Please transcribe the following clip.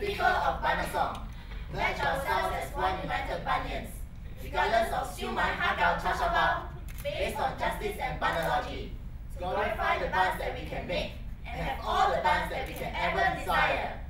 people of Banasong. Pledge ourselves as one united Banyans, regardless of Siumai, Hakau, Chashabao, based on justice and Banology, to glorify the Buns that we can make and have all the Buns that we can ever desire.